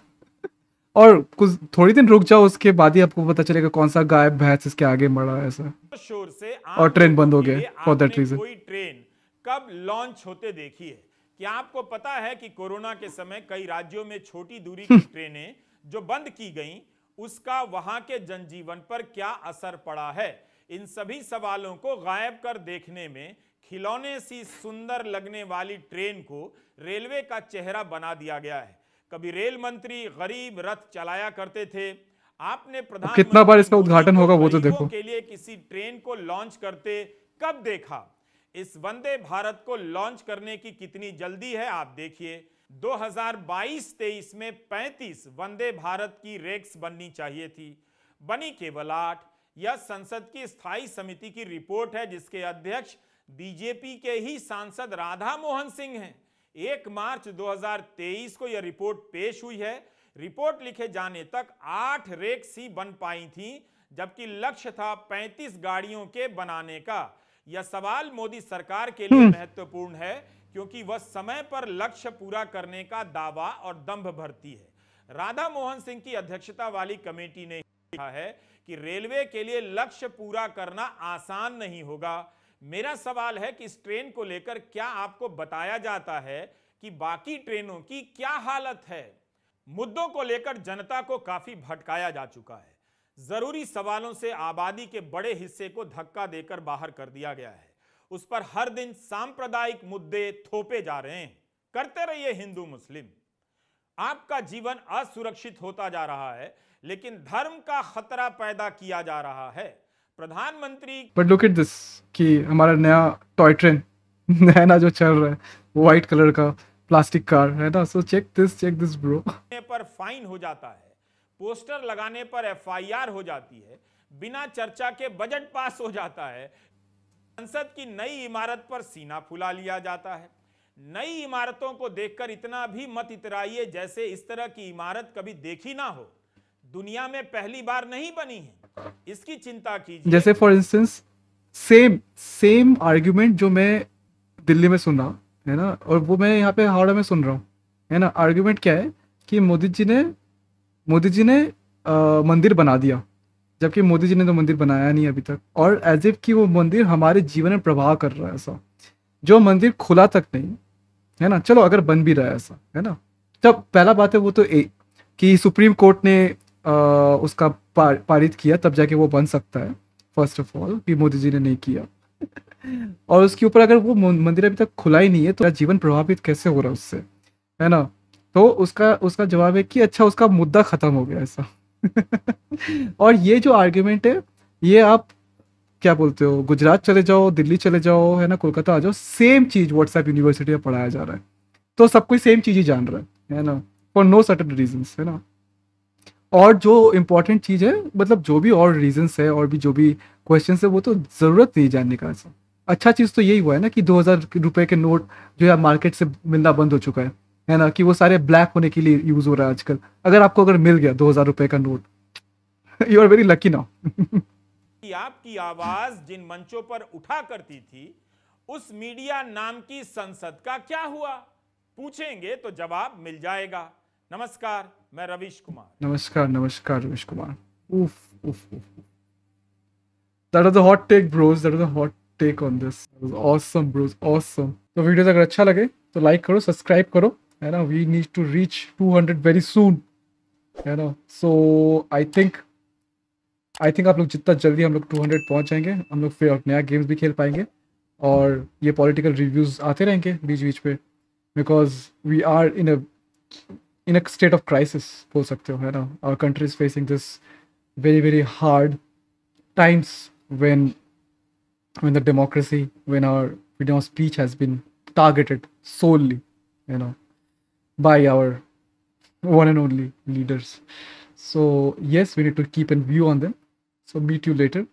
Speaker 1: और कुछ थोड़ी दिन रुक जाओ उसके बाद ही आपको पता चलेगा कौन सा गायब भैंस इसके आगे मरा है ऐसा।
Speaker 2: शोर से
Speaker 1: और ट्रेन बंद हो
Speaker 2: गया
Speaker 1: गए for that reason.
Speaker 2: कोई ट्रेन कब लॉन्च होते देखी है? क्या आपको पता है कि कोरोना के समय कई राज्यों में छोटी दूरी की ट्रेनें जो बंद की गईं उसका वहाँ के जनजीवन पर क्या असर पड़ा है? इन सभी सवालों को गायब कर देखने में खिलौने सी सुंदर लगने वाली ट्रेन को रेलवे का चेहरा बना दिया गया है। कभी रेल मंत्री गरीब रथ चलाया करते थे। आपने प्रधान
Speaker 1: कितना बार इसका उद्घाटन होगा वो तो देखो।
Speaker 2: के लिए किसी ट्रेन को लॉन्च करते कब देखा? इस वंदे भारत को लॉन्च करने की कितनी जल्दी है आप देखिए। 2022-23 में 35 वंदे भारत की रेक्स बननी चाहिए थी। बनी केवल आठ। यह संसद की स्थायी समिति की रिपोर्ट है जिसके अध्यक्ष बीजेपी के ही सांसद राधा मोहन सिंह हैं। एक मार्च 2023 को यह रिपोर्ट पेश हुई है। रिपोर्ट लिखे जाने तक आठ रेक्स ही बन पाई थी जबकि लक्ष्य था 35 गाड़ियों के बनाने का। यह सवाल मोदी सरकार के लिए महत्वपूर्ण है। क्योंकि वह समय पर लक्ष्य पूरा करने का दावा और दंभ भरती है। राधा मोहन सिंह की अध्यक्षता वाली कमेटी ने कहा है कि रेलवे के लिए लक्ष्य पूरा करना आसान नहीं होगा। मेरा सवाल है कि इस ट्रेन को लेकर क्या आपको बताया जाता है कि बाकी ट्रेनों की क्या हालत है? मुद्दों को लेकर जनता को काफ़ी भटकाया जा चुका है। ज़रूरी सवालों से आबादी के बड़े हिस्से को धक्का देकर बाहर कर दिया गया है। उस पर हर दिन सांप्रदायिक मुद्दे थोपे जा रहे हैं। करते रहिए हिंदू मुस्लिम। आपका जीवन असुरक्षित होता जा रहा है लेकिन धर्म का खतरा पैदा किया जा रहा है। प्रधानमंत्री
Speaker 1: बट लुक एट दिस कि हमारा नया टॉय ट्रेन <laughs> नया ना जो चल रहा है व्हाइट कलर का प्लास्टिक कार है ना? So check this check this bro
Speaker 2: पर फाइन हो जाता है। पोस्टर लगाने पर एफआईआर हो जाती है। बिना चर्चा के बजट पास हो जाता है। संसद की नई इमारत पर सीना फुला लिया जाता है। नई इमारतों को देखकर इतना भी मत इतराइए जैसे इस तरह की इमारत कभी देखी ना हो। दुनिया में पहली बार नहीं बनी है। इसकी चिंता कीजिए।
Speaker 1: जैसे for instance same same argument जो मैं दिल्ली में सुन है ना? और वो मैं यहाँ पे हावड़ा में सुन रहा हूँ है ना? आर्ग्यूमेंट क्या है कि मोदी जी ने मोदी जी ने आ, मंदिर बना दिया। जबकि मोदी जी ने तो मंदिर बनाया नहीं अभी तक। और एज इफ़ कि वो मंदिर हमारे जीवन में प्रभाव कर रहा है ऐसा। जो मंदिर खुला तक नहीं है ना? चलो अगर बन भी रहा है ऐसा है ना? जब पहला बात है वो तो एक कि सुप्रीम कोर्ट ने आ, उसका पार, पारित किया तब जाके वो बन सकता है फ़र्स्ट ऑफ़ ऑल कि मोदी जी ने नहीं किया। <laughs> और उसके ऊपर अगर वो मंदिर अभी तक खुला ही नहीं है तो जीवन प्रभावित कैसे हो रहा है उससे है ना? तो उसका उसका जवाब है कि अच्छा उसका मुद्दा खत्म हो गया ऐसा। <laughs> और ये जो आर्ग्यूमेंट है, ये आप क्या बोलते हो? गुजरात चले जाओ, दिल्ली चले जाओ, है ना, कोलकाता आ जाओ सेम चीज़ व्हाट्सएप यूनिवर्सिटी में पढ़ाया जा रहा है। तो सब कोई सेम चीज़ ही जान रहा है है ना? फॉर नो सर्टन रीजन है ना? और जो इम्पोर्टेंट चीज़ है मतलब जो भी और रीजंस है, और भी जो भी क्वेश्चन है, वो तो ज़रूरत नहीं जानने का। ऐसा अच्छा चीज़ तो यही हुआ है ना कि दो हज़ार रुपये के नोट जो है मार्केट से मिलना बंद हो चुका है। है ना कि वो सारे ब्लैक होने के लिए यूज़ हो रहा है आजकल। अगर आपको अगर मिल गया दो हज़ार रुपए का note you are very lucky now
Speaker 2: आपकी आवाज़ जिन मंचों पर उठा करती थी उस मीडिया नाम की संसद का क्या हुआ? पूछेंगे तो जवाब मिल जाएगा। नमस्कार मैं रविश कुमार।
Speaker 1: नमस्कार नमस्कार रविश कुमार। उफ उफ उफ that was a hot take bros that was a hot take on this awesome bros awesome तो वीडियो अगर अच्छा लगे तो लाइक करो सब्सक्राइब करो। है ना we need to reach 200 very soon है ना सो आई थिंक आई थिंक आप लोग जितना जल्दी हम लोग 200 पहुँच जाएँगे हम लोग फिर नया गेम्स भी खेल पाएँगे और ये पॉलिटिकल रिव्यूज़ आते रहेंगे बीच बीच पे because we are in a in a state of crisis बोल सकते हो है ना our country is facing this very very hard times when when the democracy, when our freedom of speech has been targeted solely, you know. By our one and only leaders. So yes we need to keep a view on them. So meet you later